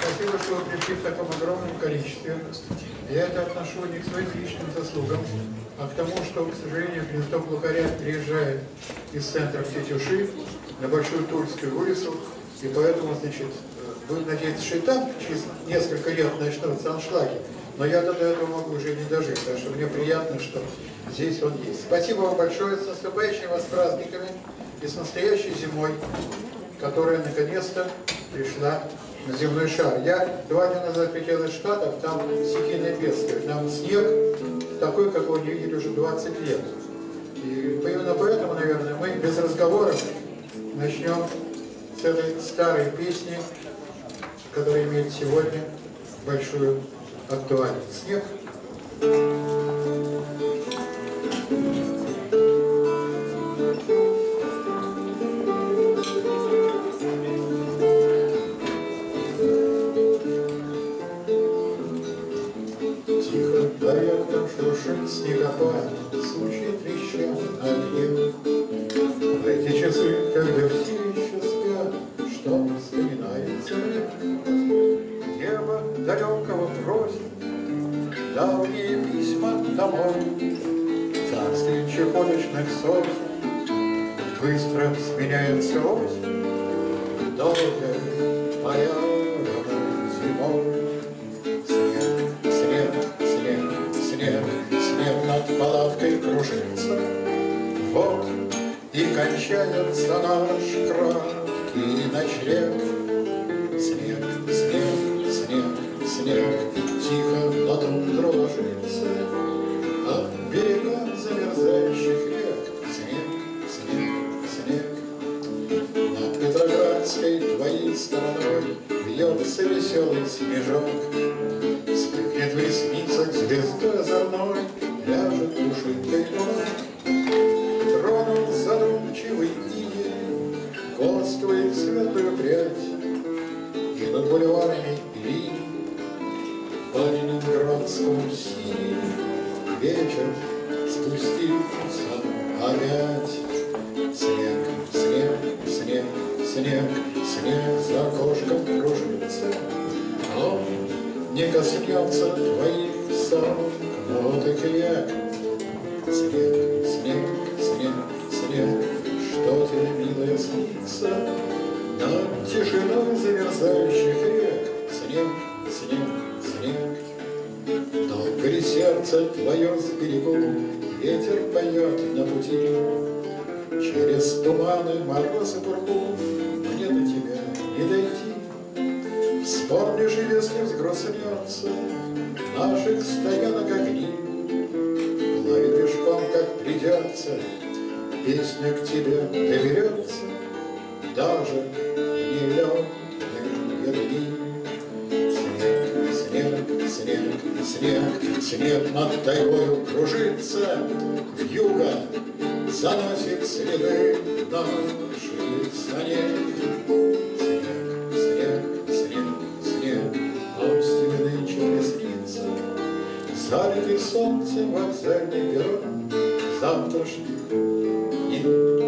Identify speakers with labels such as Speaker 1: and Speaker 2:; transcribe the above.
Speaker 1: Спасибо, что вы пришли в таком огромном количестве. Я это отношу не к своим личным заслугам, а к тому, что, к сожалению, гнездо глухаря приезжает из центра Тетюши на Большую Тульскую улицу, и поэтому, значит, будем надеяться, что и там через несколько лет начнутся аншлаги. Но я до этого могу уже не дожить, так что мне приятно, что здесь он есть. Спасибо вам большое, с наступающими вас праздниками и с настоящей зимой, которая наконец-то пришла на земной шар. Я два дня назад летел из Штатов, там стихийное бедствие, там снег такой, какого не видели уже 20 лет. И именно поэтому, наверное, мы без разговоров начнем с этой старой песни, которая имеет сегодня большую актуальность. Снег. Тихо часы, когда все еще спят, Что вспоминается? Небо далекого просит, Давние письма домой, Царствие чехоточных сосен, Быстро сменяется осень, Долгая моя зимой. Снег, снег, снег, снег, снег над палаткой кружится. Вот и кончается наш краткий ночлег. Снег, снег, снег, снег, тихо на тундру ложится. От берега замерзающих рек снег, снег, снег. Над Петроградской твоей стороной Бьется веселый снежок, Вспыхнет в ресницах звездой озорной, над бульварами линий По ленинградскому синему Вечер спустился опять. Снег, снег, снег, снег, снег за окошком кружится. Он не коснется твоих сомкнутых век. Снег, снег, снег, снег, что тебе, милая, снится Над тишиной замерзающих сердце твое с берегу Ветер поет на пути? Через туманы, мороз и пургу Мне до тебя не дойти. Вспомнишь, если взгрустнется Наших стоянок огни, Плыви пешком, как придется, Песня к тебе доберется, Даже снег, снег, над тайгою кружится, В юго заносит следы наших саней. Снег, снег, снег, снег, он тебе нынче не снится, Залитый солнцем вокзальный перрон Завтрашних дней.